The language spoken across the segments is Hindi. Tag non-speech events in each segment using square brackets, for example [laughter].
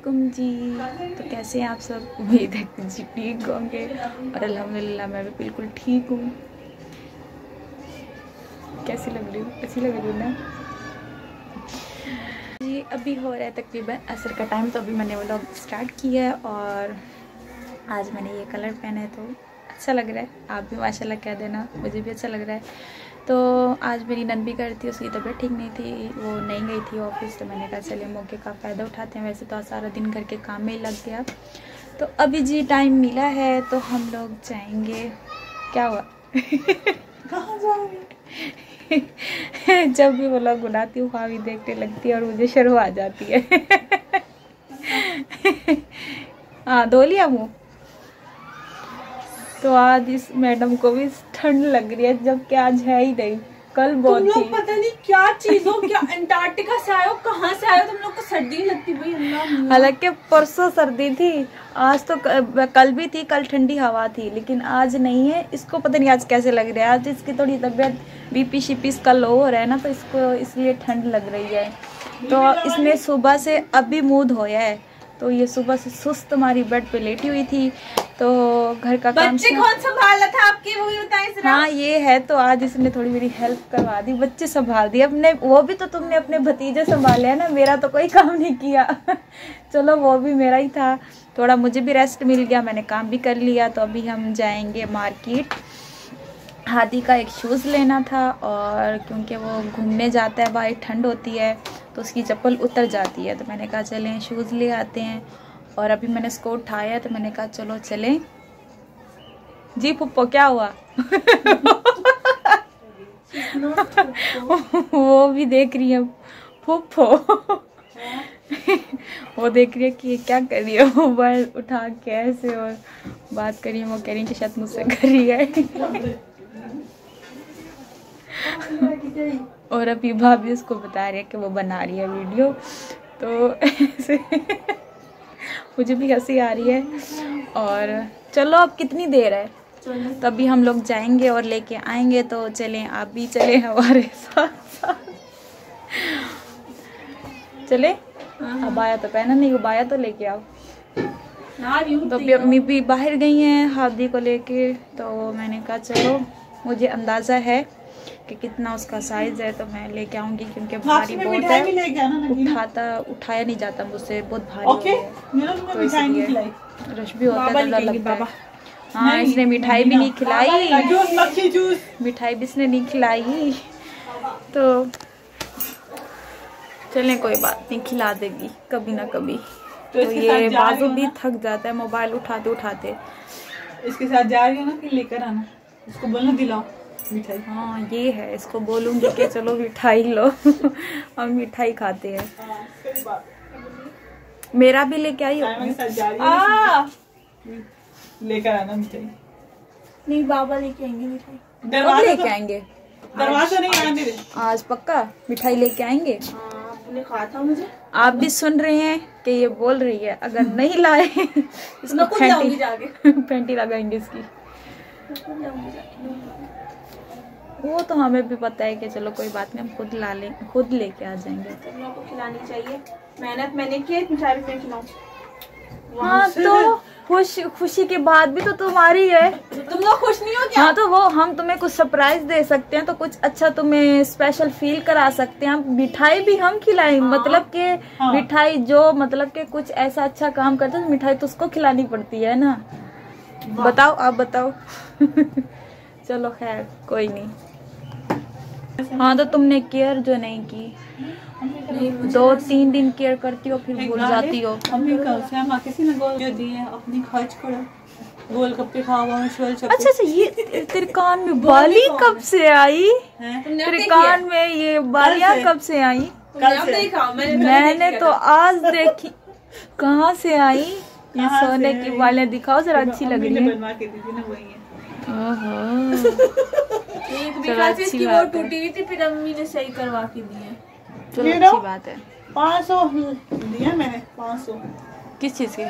वालेकुम जी। तो कैसे हैं आप सब? उम्मीद है जी ठीक होंगे। और अल्हम्दुलिल्लाह, मैं भी बिल्कुल ठीक हूँ। कैसी लग रही हूँ? अच्छी लग रही हूँ ना? जी, अभी हो रहा है तकरीबन असर का टाइम तो अभी मैंने व्लॉग स्टार्ट किया है और आज मैंने ये कलर पहना है तो अच्छा लग रहा है। आप भी माशाल्लाह कह देना, मुझे भी अच्छा लग रहा है। तो आज मेरी नंदी कर थी उसकी तबीयत ठीक नहीं थी वो नहीं गई थी ऑफ़िस तो मैंने कहा चलिए मौके का फ़ायदा उठाते हैं। वैसे तो आज सारा दिन घर के काम में ही लग गया। तो अभी जी टाइम मिला है तो हम लोग जाएँगे। क्या हुआ? कहाँ जाओगे [laughs] जब भी वो लोग बुलाती हूँ भी देखने लगती है और मुझे शर्म आ जाती है। [laughs] हाँ धो लिया मुँह? तो आज इस मैडम को भी ठंड लग रही है जबकि आज है ही नहीं। कल बहुत तुम लोग पता नहीं क्या चीज़ हो क्या अंटार्कटिका से आयो कहाँ से आयो तुम लोग को सर्दी लगती भाई अल्लाह हालाँकि परसों सर्दी थी आज तो कल भी थी कल ठंडी हवा थी लेकिन आज नहीं है। इसको पता नहीं आज कैसे लग रहा है। आज इसकी थोड़ी तबीयत बीपी शिपी इसका लो हो रहा है ना तो इसको इसलिए ठंड लग रही है। तो इसने सुबह से अभी मुँह धोया है। तो ये सुबह से सुस्त हमारी बेड पे लेटी हुई थी। तो घर का काम बच्चे कौन संभाला था आपके वो भी बताएँ जरा। हाँ ये है तो आज इसने थोड़ी मेरी हेल्प करवा दी बच्चे संभाल दिए। अपने वो भी तो तुमने अपने भतीजे संभाले है ना मेरा तो कोई काम नहीं किया। [laughs] चलो वो भी मेरा ही था। थोड़ा मुझे भी रेस्ट मिल गया मैंने काम भी कर लिया तो अभी हम जाएँगे मार्केट हाथी का एक शूज़ लेना था और क्योंकि वो घूमने जाता है बाहर ठंड होती है तो उसकी चप्पल उतर जाती है। तो मैंने कहा चलें शूज़ ले आते हैं। और अभी मैंने इसको उठाया तो मैंने कहा, चलो चलें। जी, पुप्पो, क्या हुआ? वो भी देख रही है फुप्पो वो देख रही है कि क्या कर रही है मोबाइल उठा के ऐसे और बात कर रही है, वो कह रही है कि शायद मुझसे कर रही है। और अभी भाभी उसको बता रही है कि वो बना रही है वीडियो तो ऐसे मुझे भी हँसी आ रही है। और चलो अब कितनी देर है? तो अभी हम लोग जाएँगे और लेके आएँगे तो चलें आप भी चले हमारे साथ साथ। चले? अब आया तो पहना नहीं अब आया तो लेके आओ। तो अभी अम्मी भी बाहर गई हैं हादी को लेके तो मैंने कहा चलो मुझे अंदाज़ा है कि कितना उसका साइज़ है तो मैं लेके आऊँगी क्योंकि भारी बहुत है। उठाता उठाया नहीं जाता मुझसे बहुत भारी ओके तो रश भी होता है तो लगता है। हाँ इसने मिठाई भी नहीं खिलाई। मिठाई भी इसने नहीं खिलाई। तो चलें कोई बात नहीं खिला देगी कभी ना कभी। तो तो ये बाजू भी थक जाता है मोबाइल उठाते उठाते। इसके साथ जा रही हो ना कि लेकर आना? इसको बोलना दिलाओ। मिठाई। हाँ ये है। इसको बोलूँगी कि चलो मिठाई लो। हम मिठाई खाते हैं। हाँ, सही बात मेरा भी लेके आई हो? है। लेकर आना मिठाई। नहीं बाबा लेके आएँगे मिठाई। दरवाज़ा लेके तो आएँगे? दरवाज़ा नहीं आने दे आज पक्का? मिठाई लेके आएँगे? हाँ आपने कहा था मुझे। आप भी सुन रहे हैं कि ये बोल रही है। अगर नहीं लाए इसको लाऊँगी फैंटी लगाएँगे इसकी। वो तो हमें भी पता है कि चलो कोई बात नहीं हम खुद ला ले खुद लेके आ जाएँगे। तुम लोग को खिलानी चाहिए। मेहनत मैंने की है मैं हाँ तो खुश खुशी के बाद भी तो तुम्हारी है। तुम लोग खुश नहीं हो क्या? हाँ तो वो हम तुम्हें कुछ सरप्राइज़ दे सकते हैं तो कुछ अच्छा तुम्हें स्पेशल फील करा सकते हैं। मिठाई भी हम खिलाएँ मतलब कि हाँ। मिठाई जो मतलब कि कुछ ऐसा अच्छा काम करते हैं तो मिठाई तो उसको खिलानी पड़ती है ना? बताओ आप बताओ। [laughs] चलो खैर कोई नहीं। हाँ तो तुमने केयर जो नहीं की। दो तीन दिन केयर करती हो फिर भूल जाती हो। अम्मी हम किसी ने गोल जो दिए अपनी खर्च करो। गोलगप्पे खाओ वहाँ शोल अच्छा अच्छा ये तेरे कान में बाली कब से आई? हैं? तेरे कान में ये बालियाँ कब से आई? कल से। देखा मैंने मैंने तो आज देखी। कहाँ से आई? ये सोने की? बालियाँ दिखाओ जरा अच्छी लग रही है। [laughs] एक भी वो टूटी हुई थी फिर अम्मी ने सही करवा के दी है। चलो अच्छी बात है। पाँच सौ दिया मैंने पाँच सौ। किस चीज़ की?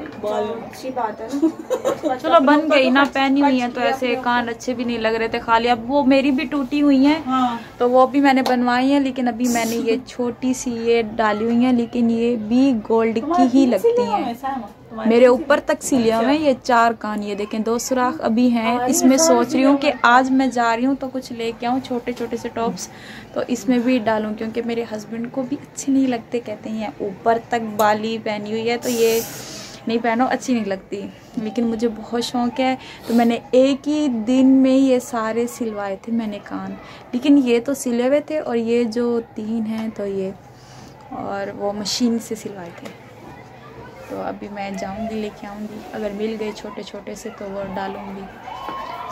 अच्छी बात है [laughs] चलो बन गई ना पहनी हुई है तो ऐसे कान अच्छे भी नहीं लग रहे थे खाली। अब वो मेरी भी टूटी हुई है हाँ। तो वो भी मैंने बनवाई है लेकिन अभी मैंने ये [laughs] छोटी सी ये डाली हुई है लेकिन ये भी गोल्ड की ही लगती है। मेरे ऊपर तक सिलिया। में ये चार कान ये देखें दो सुराख अभी हैं। इसमें सोच रही हूँ कि आज मैं जा रही हूँ तो कुछ लेके आऊँ छोटे छोटे से टॉप्स तो इसमें भी डालूं क्योंकि मेरे हस्बैंड को भी अच्छे नहीं लगते कहते हैं ऊपर तक बाली पहनी हुई है तो ये नहीं पहनो अच्छी नहीं लगती। लेकिन मुझे बहुत शौक है तो मैंने एक ही दिन में ये सारे सिलवाए थे मैंने कान। लेकिन ये तो सिले हुए थे और ये जो तीन हैं तो ये और वो मशीन से सिलवाए थे। तो अभी मैं जाऊँगी लेके आऊँगी। अगर मिल गए छोटे छोटे से तो वो डालूँगी।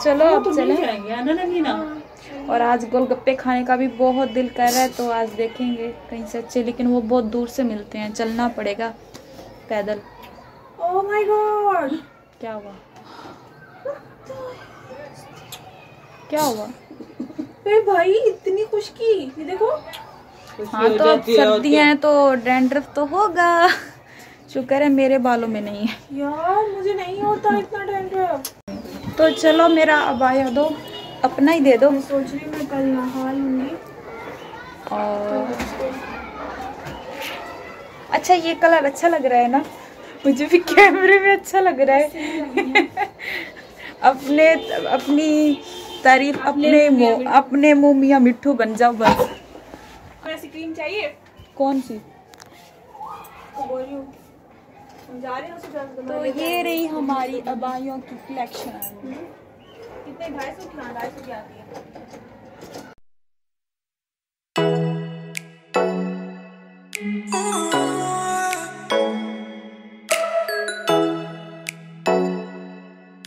चलो अब तो चले। है। और आज गोलगप्पे खाने का भी बहुत दिल कर रहा है तो आज देखेंगे कहीं से अच्छे लेकिन वो बहुत दूर से मिलते हैं चलना पड़ेगा पैदल। ओह माय गॉड क्या हुआ? क्या हुआ? अरे भाई इतनी खुशकी। ये देखो। हाँ तो अब सर्दियाँ हैं तो डैंड्रफ तो होगा। शुक्र है मेरे बालों में नहीं है। यार मुझे नहीं होता इतना डैंड्रफ। तो चलो मेरा अबाया दो। अपना ही दे दो। मैं सोच रही हूँ मैं कल नहा लूँगी। और अच्छा ये कलर अच्छा लग रहा है ना? मुझे भी कैमरे में अच्छा लग रहा है। अपने अपनी तारीफ़ अपने मुँह अपने मुँह मियाँ मिट्ठू बन जाओ बस। ऐसी क्रीम चाहिए? कौन सी? तो तो ये रही हमारी अबाइयों की कलेक्शन कितने ढाई सौ की हाँ ढाई सौ की आती है।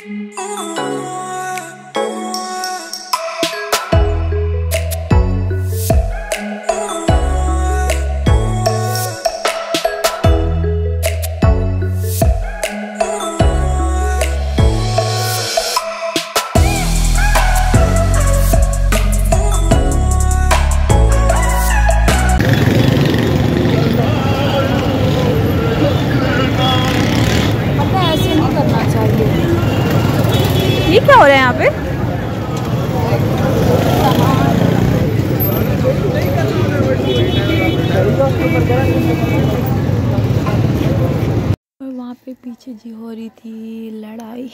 पता और वहाँ पे पीछे जी हो रही थी लड़ाई।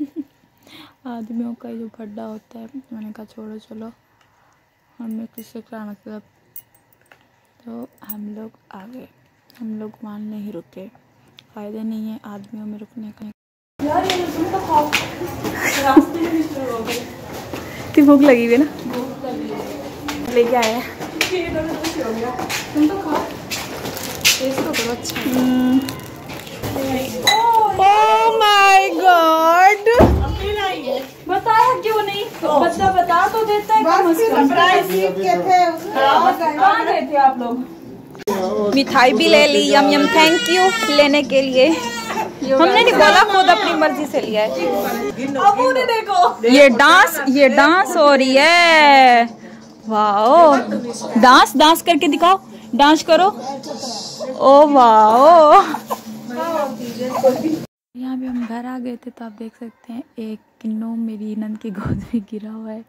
[laughs] आदमियों का जो गड्ढा होता है मैंने कहा छोड़ो चलो। हमें किससे क्या मतलब? तो हम लोग आ गए। हम लोग मान नहीं रुके। फ़ायदे नहीं है आदमियों में रुकने का। यार ये तुम तो रास्ते में हो भूख लगी हुई है ना? लेके आया। ये दोनों कुछ हो गया तुम तो खाओ टेस्ट तो करो अच्छा ओह ओह माय गॉड बताया क्यों नहीं बच्चा बता तो देता है कम से कम कहाँ गए थे आप लोग? मिठाई भी ले ली यम यम थैंक यू लेने के लिए। हमने नहीं बोला खुद अपनी मर्ज़ी से लिया है। अब उन्हें देखो। ये डांस ये डांस हो रही है। वाओ। डांस डांस करके दिखाओ। डांस करो। Oh wow. यहाँ पे हम घर आ गए थे तो आप देख सकते हैं, एक किन्नो मेरी नंद की गोद में गिरा हुआ है।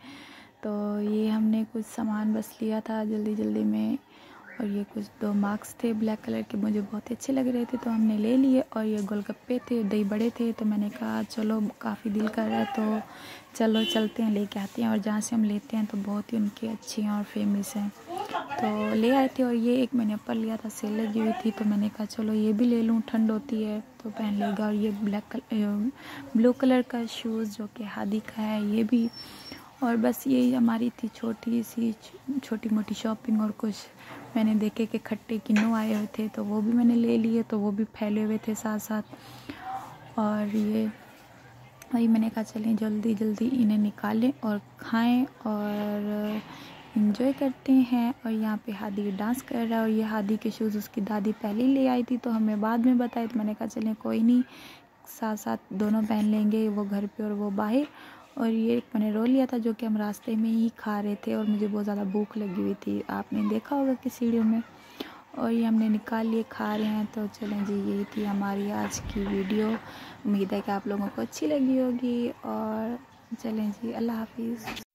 तो ये हमने कुछ सामान बस लिया था जल्दी जल्दी में। और ये कुछ दो मार्क्स थे ब्लैक कलर के, मुझे बहुत अच्छे लग रहे थे तो हमने ले लिए और ये गोलगप्पे थे, दही बड़े थे तो मैंने कहा, चलो, काफ़ी दिल कर रहा है तो चलो चलते हैं, लेके आते हैं और जहाँ से हम लेते हैं तो बहुत ही उनकी अच्छी हैं और फ़ेमस हैं। तो ले आए थे और ये एक मैंने अपर लिया था, सेल लगी हुई थी तो मैंने कहा, चलो, ये भी ले लूँ, ठंड होती है तो पहन लेगा। और ये ब्लैक कलर ब्लू कलर का शूज़ जो कि हादी का है, ये भी। और बस यही हमारी थी छोटी सी, छोटी मोटी शॉपिंग और कुछ मैंने देखे कि खट्टे किन्नू आए हुए थे तो वो भी मैंने ले लिए तो वो भी फैले हुए थे साथ साथ और ये, वही मैंने कहा, चलें जल्दी जल्दी इन्हें निकालें और खाएँ और इन्जॉय करते हैं। और यहाँ पे हादी डांस कर रहा है और ये हादी के शूज़ उसकी दादी पहले ही ले आई थी तो हमें बाद में बताए तो मैंने कहा, चलें कोई नहीं साथ साथ दोनों पहन लेंगे, वो घर पे और वो बाहर। और ये एक मैंने रोल लिया था जो कि हम रास्ते में ही खा रहे थे और मुझे बहुत ज़्यादा भूख लगी हुई थी। आपने देखा होगा कि सीढ़ियों में? और ये हमने निकाल लिए, खा रहे हैं। तो चलें जी, यही थी हमारी आज की वीडियो। उम्मीद है कि आप लोगों को अच्छी लगी होगी और चलें जी, अल्लाह हाफिज़।